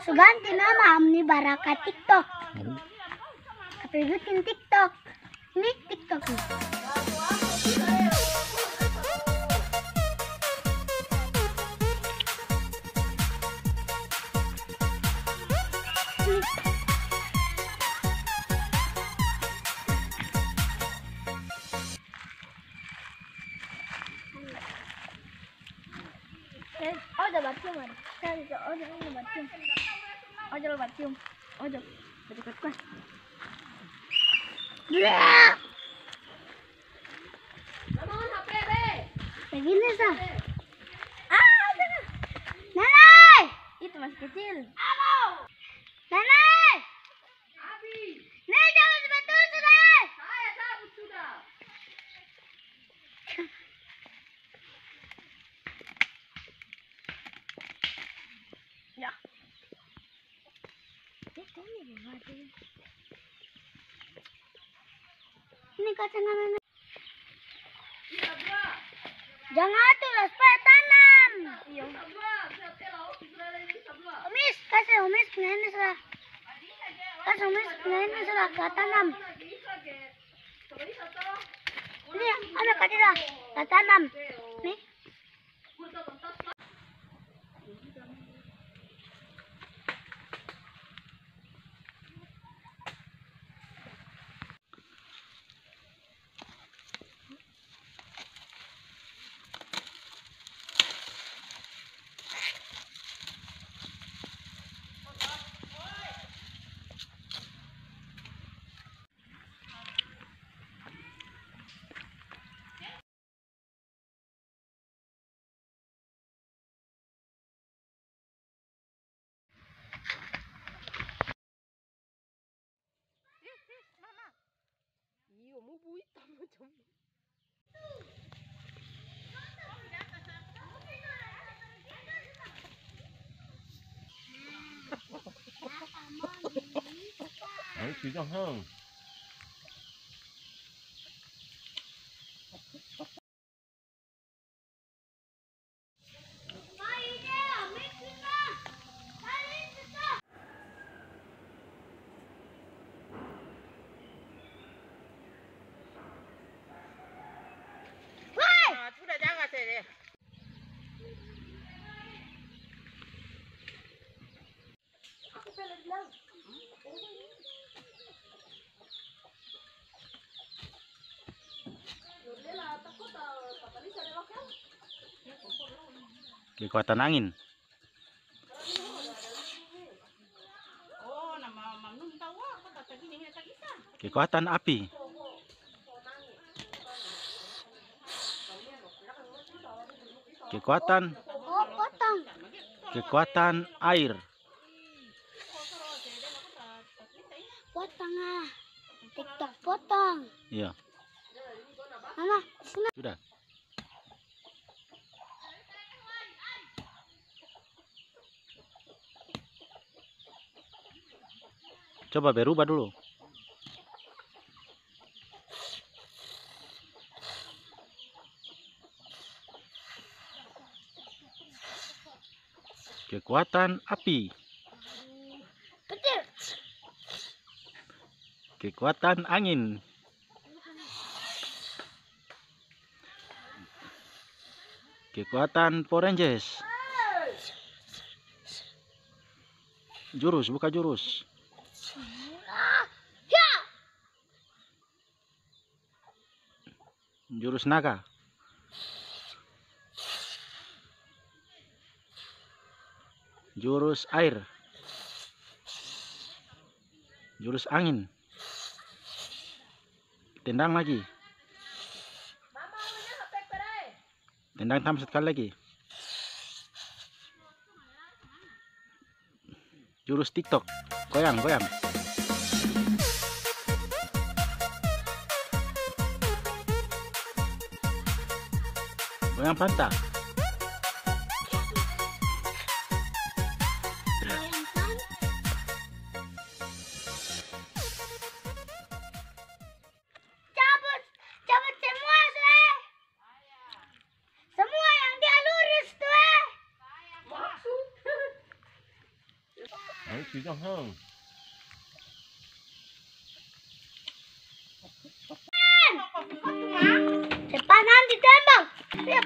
Suganti nama Amni Baraka TikTok. Tapi bikin TikTok. Ini TikTok. Oh, ada. Saya bisa, oh, udah udah Ojol batium. Ojol. Dekat kan. Begini sah. Ah, Nanai. Itu masih kecil. Ini kacangnya memang. Jangan atuh lah, supaya tanam. Iya. Umis, kasih umis, kenain sudah. Kasih umis, kenain sudah, gak tanam. Ini, ada kacangnya, gak tanam. Nih. Đấy, chú cho hơn. Ah, tak bisa. Kekuatan api. Kekuatan Oh, potong. kekuatan air. TikTok potong. Iya, Mama, sini. sudah. Coba berubah dulu. Kekuatan api, Petir. Kekuatan angin, kekuatan Power Rangers. Jurus, buka jurus. Jurus naga. Jurus air. Jurus angin. Tendang lagi. Tendang tambah sekali lagi. Jurus TikTok. Goyang, goyang. Goyang pantat. Đấy, chú trọng hơn. Cepat nanti tembak. Ya,